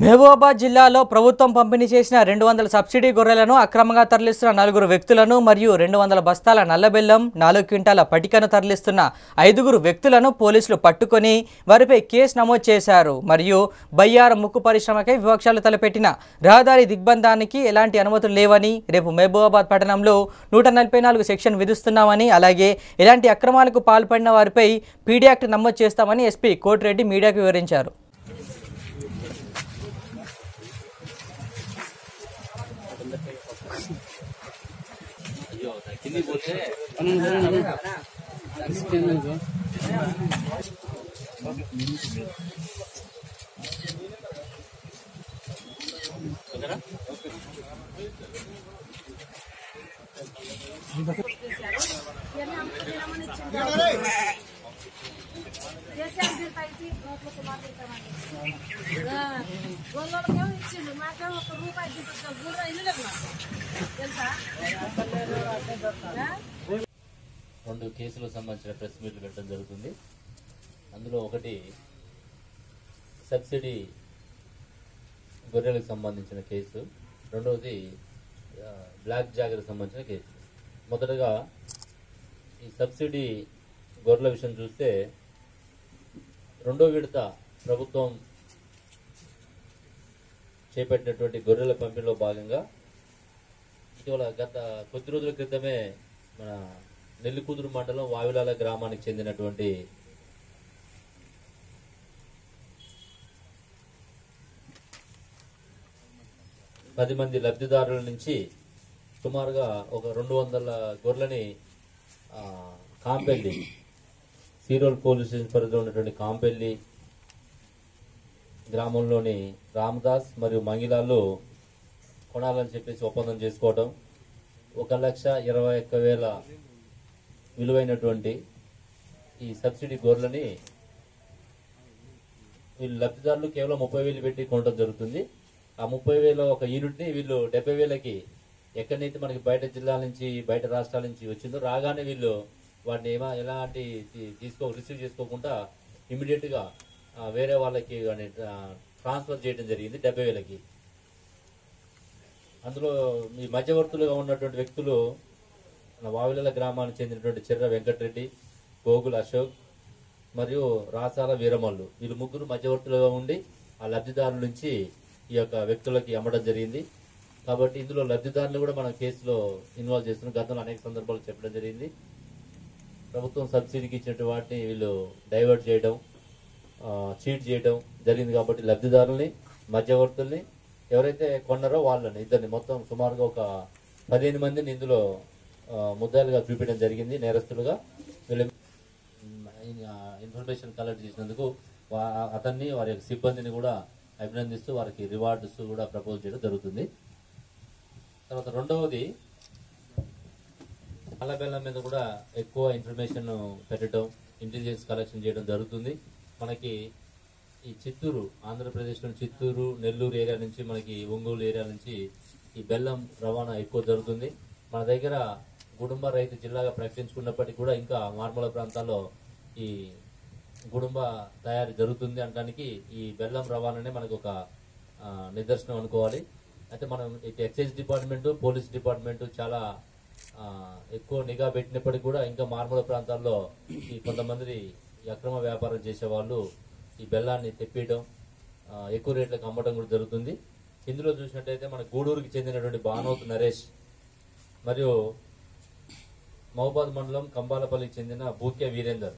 మహబూబాబాద్ జిల్లాలో ప్రభుత్వం పంపిణీ చేసిన రెండు వందల సబ్సిడీ గొర్రెలను అక్రమంగా తరలిస్తున్న నలుగురు వ్యక్తులను మరియు రెండు వందల బస్తాల నల్లబెల్లం నాలుగు క్వింటాల పటికను తరలిస్తున్న ఐదుగురు వ్యక్తులను పోలీసులు పట్టుకొని వారిపై కేసు నమోదు చేశారు. మరియు బయ్యార ముక్కు పరిశ్రమకై వివక్షాలు తలపెట్టిన రహదారి దిగ్బంధానికి ఎలాంటి అనుమతులు లేవని రేపు మహబూబాబాద్ పట్టణంలో నూట నలభై నాలుగు సెక్షన్ విధిస్తున్నామని అలాగే ఎలాంటి అక్రమాలకు పాల్పడిన వారిపై పీడీ యాక్ట్ నమోదు చేస్తామని ఎస్పీ కోటిరెడ్డి మీడియాకు వివరించారు. గొల్లలకేమో ఇచ్చిండు మాకేమో ఒక రూపాయి తీసుకొచ్చాం రెండు కేసులకు సంబంధించిన ప్రెస్ మీట్లు పెట్టడం జరుగుతుంది. అందులో ఒకటి సబ్సిడీ గొర్రెలకు సంబంధించిన కేసు. రెండవది బ్లాక్ జాగర్కి సంబంధించిన కేసు. మొదటగా ఈ సబ్సిడీ గొర్రెల విషయం చూస్తే రెండో విడత ప్రభుత్వం చేపట్టినటువంటి గొర్రెల పంపిణీలో భాగంగా ఇవాళ గత కొద్ది రోజుల క్రితమే మన నెల్లికూదురు మండలం వావిలాల గ్రామానికి చెందినటువంటి పది మంది లబ్ధిదారుల నుంచి సుమారుగా ఒక రెండు వందల గొర్రెలని కాంపెల్లి సీరోల్ పోలీస్ స్టేషన్ పరిధిలో ఉన్నటువంటి కాంపెల్లి గ్రామంలోని రామదాస్ మరియు మంగిలాల్లో కొనాలని చెప్పేసి ఒప్పందం చేసుకోవటం. ఒక లక్ష ఇరవై ఒక్క వేల విలువైనటువంటి ఈ సబ్సిడీ గొర్రెలని వీళ్ళు లబ్ధిదారులు కేవలం ముప్పై వేలు పెట్టి కొనడం జరుగుతుంది. ఆ ముప్పై వేల ఒక యూనిట్ని వీళ్ళు డెబ్బై వేలకి ఎక్కడైతే మనకి బయట జిల్లాల నుంచి బయట రాష్ట్రాల నుంచి వచ్చిందో రాగానే వీళ్ళు వాటిని ఏమా ఎలాంటి తీసుకో రిసీవ్ చేసుకోకుండా ఇమీడియట్గా వేరే వాళ్ళకి ట్రాన్స్ఫర్ చేయడం జరిగింది డెబ్బై వేలకి. అందులో ఈ మధ్యవర్తులుగా ఉన్నటువంటి వ్యక్తులు మన వావిలల గ్రామానికి చెందినటువంటి చిర్ర వెంకటరెడ్డి గోగుల అశోక్ మరియు రాసాల వీరమల్లు. వీళ్ళు ముగ్గురు మధ్యవర్తులుగా ఉండి ఆ లబ్ధిదారుల నుంచి ఈ యొక్క వ్యక్తులకి అమ్మడం జరిగింది. కాబట్టి ఇందులో లబ్ధిదారులు కూడా మనం కేసులో ఇన్వాల్వ్ చేస్తున్నాం గతంలో అనేక సందర్భాలు చెప్పడం జరిగింది. ప్రభుత్వం సబ్సిడీకి ఇచ్చినటువంటి వాటిని వీళ్ళు డైవర్ట్ చేయడం చీట్ చేయడం జరిగింది కాబట్టి లబ్ధిదారుల్ని మధ్యవర్తుల్ని ఎవరైతే కొన్నారో వాళ్ళని ఇద్దరిని మొత్తం సుమారుగా ఒక పదిహేను మందిని ఇందులో ముద్దాలుగా చూపించడం జరిగింది నేరస్తులుగా. వీళ్ళు ఇన్ఫర్మేషన్ కలెక్ట్ చేసినందుకు అతన్ని వారి యొక్క సిబ్బందిని కూడా అభినందిస్తూ వారికి రివార్డ్స్ కూడా ప్రపోజ్ చేయడం జరుగుతుంది. తర్వాత రెండవది నల్లబెల్లం మీద కూడా ఎక్కువ ఇన్ఫర్మేషన్ పెట్టడం ఇంటెలిజెన్స్ కలెక్షన్ చేయడం జరుగుతుంది. మనకి ఈ చిత్తూరు ఆంధ్రప్రదేశ్లో చిత్తూరు నెల్లూరు ఏరియా నుంచి మనకి ఒంగోలు ఏరియా నుంచి ఈ బెల్లం రవాణా ఎక్కువ జరుగుతుంది. మన దగ్గర గుడుంబ రైతు జిల్లాగా ప్రకటించుకున్నప్పటికీ కూడా ఇంకా మార్మల ప్రాంతాల్లో ఈ గుడుంబ తయారీ జరుగుతుంది అనడానికి ఈ బెల్లం రవాణానే మనకు ఒక నిదర్శనం అనుకోవాలి. అయితే మనం ఇటు ఎక్సైజ్ డిపార్ట్మెంట్ పోలీస్ డిపార్ట్మెంట్ చాలా ఎక్కువ నిఘా పెట్టినప్పటికీ కూడా ఇంకా మారుమూల ప్రాంతాల్లో ఈ కొంతమంది ఈ అక్రమ వ్యాపారం చేసే వాళ్ళు ఈ బెల్లాన్ని తెప్పియడం ఎక్కువ రేట్లకు అమ్మడం కూడా జరుగుతుంది. ఇందులో చూసినట్టయితే మన గూడూరుకి చెందినటువంటి బానోత్ నరేష్ మరియు మహబాద్ మండలం కంబాలపల్లికి చెందిన బూక్య వీరేందర్.